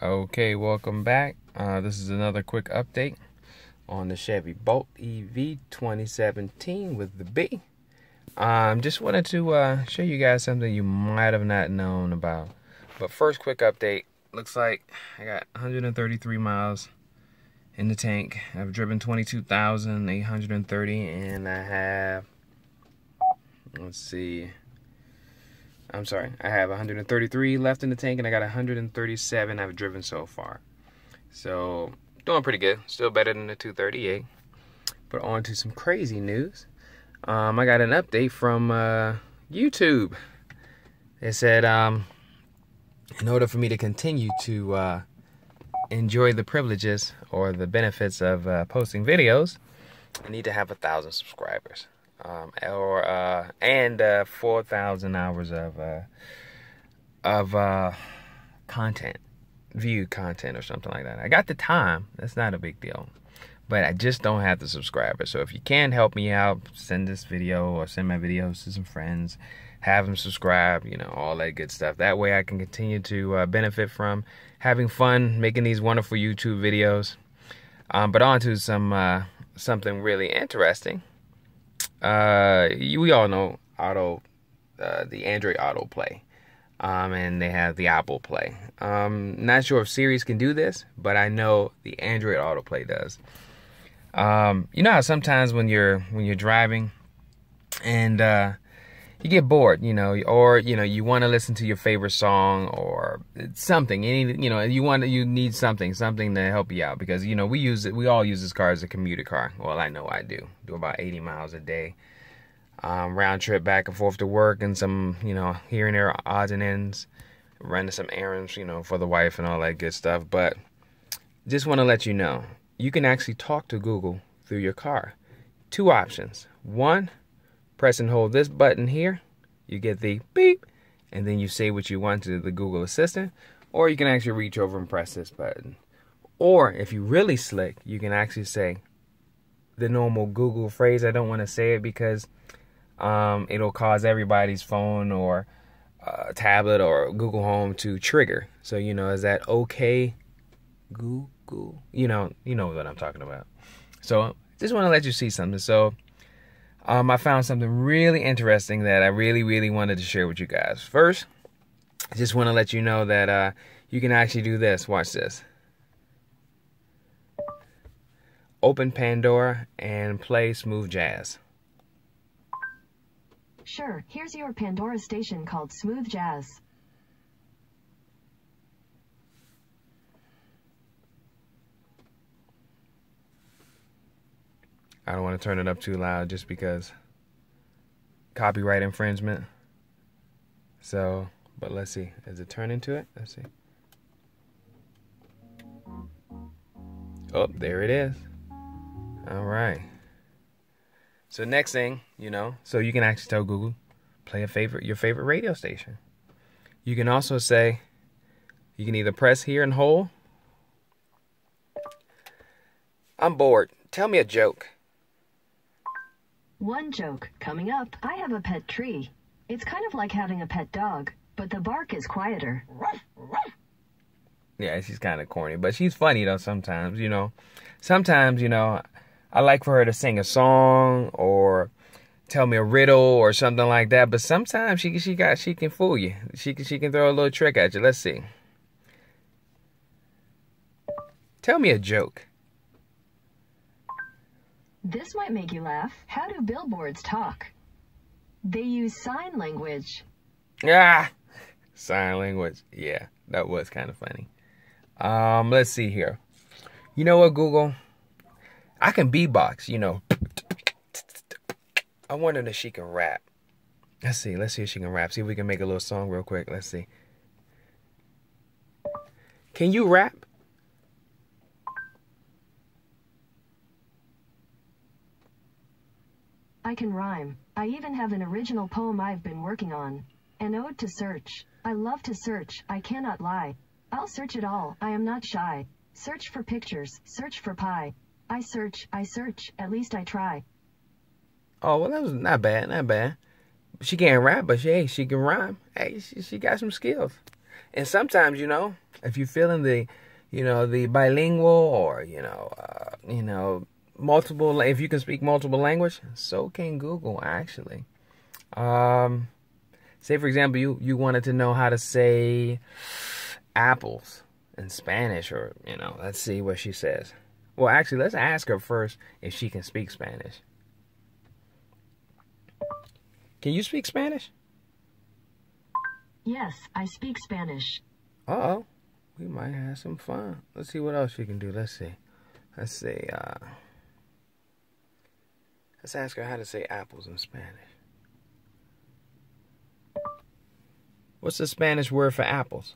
Okay, welcome back. Uh, this is another quick update on the Chevy Bolt EV 2017 with the B. Um, just wanted to uh, show you guys something you might have not known about. But first, quick update. Looks like I got 133 miles in the tank. I've driven 22,830 and I have, let's see, I'm sorry, I have 133 left in the tank and I got 137 I've driven so far. So, doing pretty good. Still better than the 238. But on to some crazy news. Um, I got an update from uh, YouTube. They said, um, in order for me to continue to uh, enjoy the privileges or the benefits of uh, posting videos, I need to have a thousand subscribers um, or uh, and uh, four thousand hours of uh, of uh, content, viewed content or something like that. I got the time. That's not a big deal, but I just don't have the subscribers. So if you can help me out, send this video or send my videos to some friends. Have them subscribe, you know, all that good stuff. That way I can continue to uh, benefit from having fun making these wonderful YouTube videos. Um, but on to some uh, something really interesting uh, we all know Auto, uh, the Android Auto Play, um, and they have the Apple Play. Um, not sure if Sirius can do this, but I know the Android Auto Play does. Um, you know how sometimes when you're when you're driving, and uh, you get bored, you know, or you know you want to listen to your favorite song or something. Any, you know, you want you need something, something to help you out because you know we use it. We all use this car as a commuter car. Well, I know I do. Do about 80 miles a day, um, round trip back and forth to work, and some you know here and there odds and ends, running some errands, you know, for the wife and all that good stuff. But just want to let you know, you can actually talk to Google through your car. Two options. One press and hold this button here, you get the beep, and then you say what you want to the Google Assistant, or you can actually reach over and press this button. Or if you really slick, you can actually say the normal Google phrase. I don't want to say it because um, it'll cause everybody's phone or uh, tablet or Google Home to trigger. So you know, is that okay? Google, you know, you know what I'm talking about. So just want to let you see something. So um, I found something really interesting that I really, really wanted to share with you guys. First, I just want to let you know that uh, you can actually do this. Watch this. Open Pandora and play smooth jazz. Sure, here's your Pandora station called Smooth Jazz. I don't want to turn it up too loud just because copyright infringement. So, but let's see. Is it turn into it? Let's see. Oh, there it is. All right. So next thing, you know, so you can actually tell Google, play a favorite your favorite radio station. You can also say, you can either press here and hold. I'm bored. Tell me a joke. One joke coming up. I have a pet tree. It's kind of like having a pet dog, but the bark is quieter. Yeah, she's kind of corny, but she's funny though sometimes, you know. Sometimes, you know, I like for her to sing a song or tell me a riddle or something like that, but sometimes she she got she can fool you. She can she can throw a little trick at you. Let's see. Tell me a joke. This might make you laugh. How do billboards talk? They use sign language. Ah, sign language. Yeah, that was kind of funny. Um, let's see here. You know what, Google? I can beatbox. You know. I wonder if she can rap. Let's see. Let's see if she can rap. See if we can make a little song real quick. Let's see. Can you rap? I can rhyme. I even have an original poem I've been working on. An ode to search. I love to search, I cannot lie. I'll search it all, I am not shy. Search for pictures, search for pie. I search, I search, at least I try. Oh, well, that was not bad, not bad. She can't rap, but she, hey, she can rhyme. Hey, she, she got some skills. And sometimes, you know, if you're feeling the, you know, the bilingual or you know, uh, you know, multiple. If you can speak multiple language, so can Google actually. Um, say for example, you you wanted to know how to say apples in Spanish, or you know, let's see what she says. Well, actually, let's ask her first if she can speak Spanish. Can you speak Spanish? Yes, I speak Spanish. Uh oh, we might have some fun. Let's see what else she can do. Let's see. Let's see. Uh, let's ask her how to say apples in Spanish. What's the Spanish word for apples?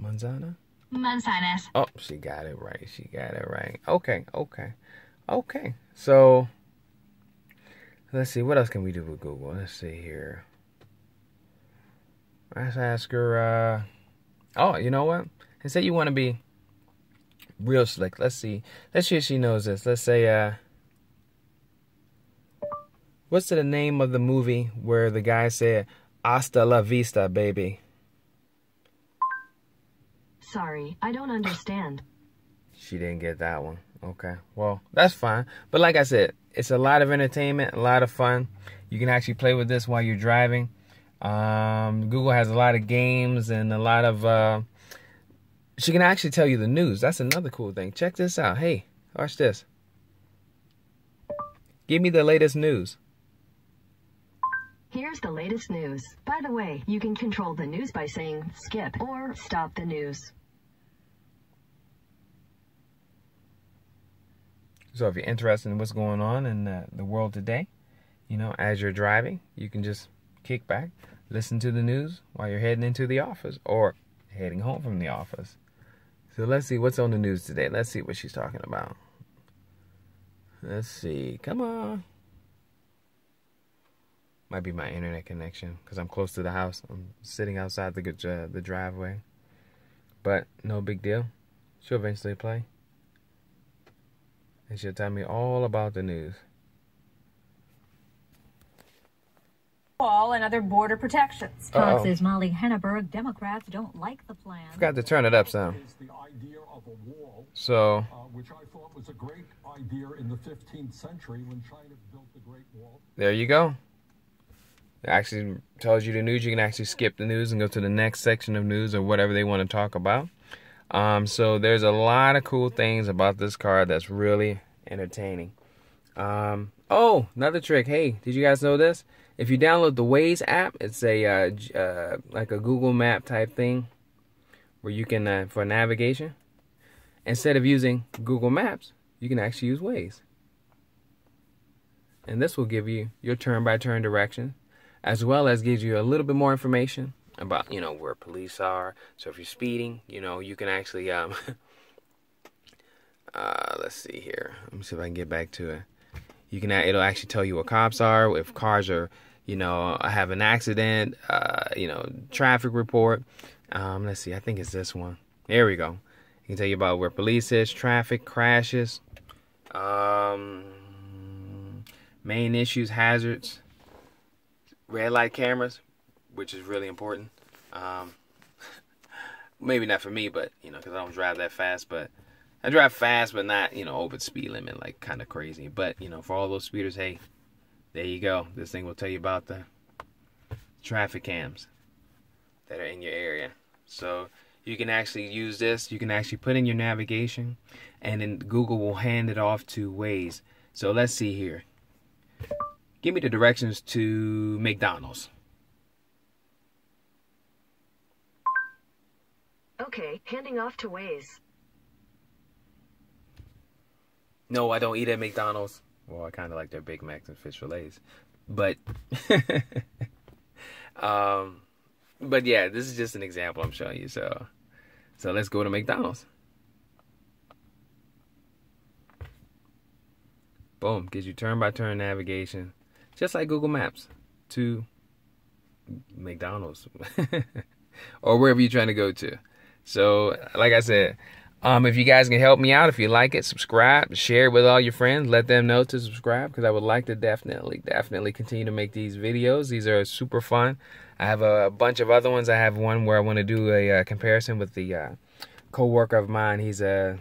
Manzana? Manzanas. Oh, she got it right. She got it right. Okay, okay, okay. So, let's see. What else can we do with Google? Let's see here. Let's ask her. Uh, oh, you know what? Say you want to be real slick. Let's see. Let's see if she knows this. Let's say. Uh, what's the name of the movie where the guy said "Hasta la vista, baby"? Sorry, I don't understand. She didn't get that one. Okay. Well, that's fine. But like I said, it's a lot of entertainment, a lot of fun. You can actually play with this while you're driving. Um, Google has a lot of games and a lot of. Uh, she can actually tell you the news. That's another cool thing. Check this out. Hey, watch this. Give me the latest news. Here's the latest news. By the way, you can control the news by saying skip or stop the news. So if you're interested in what's going on in uh, the world today, you know, as you're driving, you can just kick back, listen to the news while you're heading into the office or heading home from the office. So let's see what's on the news today. Let's see what she's talking about. Let's see. Come on. Might be my internet connection because I'm close to the house. I'm sitting outside the uh, the driveway. But no big deal. She'll eventually play. And she'll tell me all about the news. Wall and other border protections. Uh-oh. Fox's Molly Henneberg. Democrats don't like the plan. Forgot to turn it up some. is the idea of a wall, So uh, which I thought was a great idea in the 15th century when China built the Great Wall. there you go. It actually tells you the news. You can actually skip the news and go to the next section of news or whatever they want to talk about. Um, so there's a lot of cool things about this card that's really entertaining. Um, oh, another trick. Hey, did you guys know this? If you download the Waze app, it's a uh, uh, like a Google Map type thing where you can uh, for navigation. Instead of using Google Maps, you can actually use Waze. And this will give you your turn by turn direction as well as gives you a little bit more information about you know where police are. So if you're speeding, you know you can actually um. uh, let's see here. Let me see if I can get back to it. You can it'll actually tell you where cops are if cars are you know have an accident. Uh, you know traffic report. Um, let's see. I think it's this one. There we go. It can tell you about where police is, traffic crashes, um, main issues, hazards red light cameras, which is really important. Um, maybe not for me, but you know, because I don't drive that fast. But I drive fast, but not you know over the speed limit, like kind of crazy. But you know, for all those speeders, hey, there you go. This thing will tell you about the traffic cams that are in your area. So you can actually use this. You can actually put in your navigation, and then Google will hand it off to Waze. So let's see here. Give me the directions to McDonald's. Okay, handing off to Waze. No, I don't eat at McDonald's. Well, I kind of like their Big Macs and fish fillets, but, um, but yeah, this is just an example I'm showing you. So, so let's go to McDonald's. Boom, gives you turn by turn navigation, just like Google Maps to McDonald's or wherever you're trying to go to. So, like I said, Um, if you guys can help me out, if you like it, subscribe, share it with all your friends, let them know to subscribe because I would like to definitely, definitely continue to make these videos. These are super fun. I have a bunch of other ones. I have one where I want to do a uh, comparison with the uh, co-worker of mine. He's a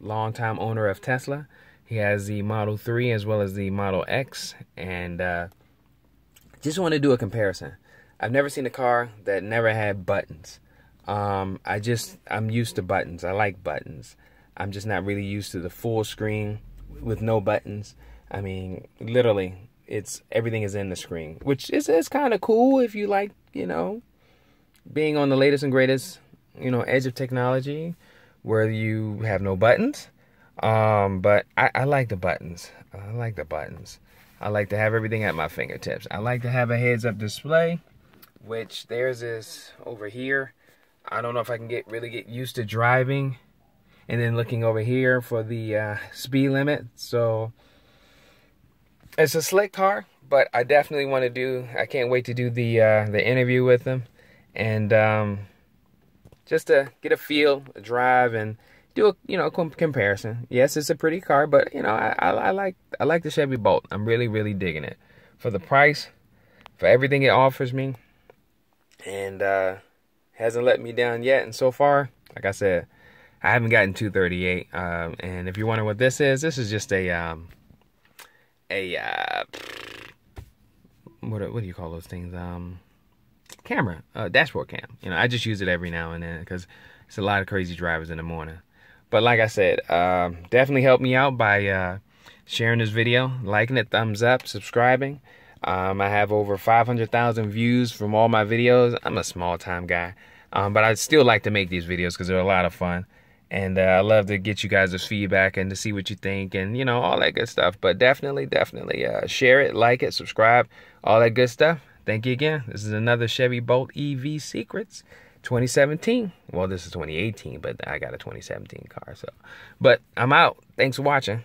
longtime owner of Tesla. He has the Model 3 as well as the Model X, and uh, just want to do a comparison. I've never seen a car that never had buttons. Um, I just I'm used to buttons. I like buttons. I'm just not really used to the full screen with no buttons. I mean, literally, it's everything is in the screen, which is is kind of cool if you like, you know, being on the latest and greatest, you know, edge of technology, where you have no buttons. Um, but I, I like the buttons. I like the buttons. I like to have everything at my fingertips. I like to have a heads-up display, which there's this over here I don't know if I can get really get used to driving and then looking over here for the uh, speed limit. So it's a slick car, but I definitely want to do. I can't wait to do the uh, the interview with them and um, just to get a feel, a drive, and do a you know comparison. Yes, it's a pretty car, but you know I, I, I like I like the Chevy Bolt. I'm really really digging it for the price, for everything it offers me, and. uh hasn't let me down yet. And so far, like I said, I haven't gotten 238. Um, and if you're wondering what this is, this is just a um, a uh, what what do you call those things? Um, camera, uh, dashboard cam. You know, I just use it every now and then because it's a lot of crazy drivers in the morning. But like I said, uh, definitely help me out by uh, sharing this video, liking it, thumbs up, subscribing. Um, I have over 500,000 views from all my videos. I'm a small time guy. Um, but I still like to make these videos because they're a lot of fun. And uh, I love to get you guys' feedback and to see what you think and, you know, all that good stuff. But definitely, definitely uh, share it, like it, subscribe, all that good stuff. Thank you again. This is another Chevy Bolt EV Secrets 2017. Well, this is 2018, but I got a 2017 car. So, But I'm out. Thanks for watching.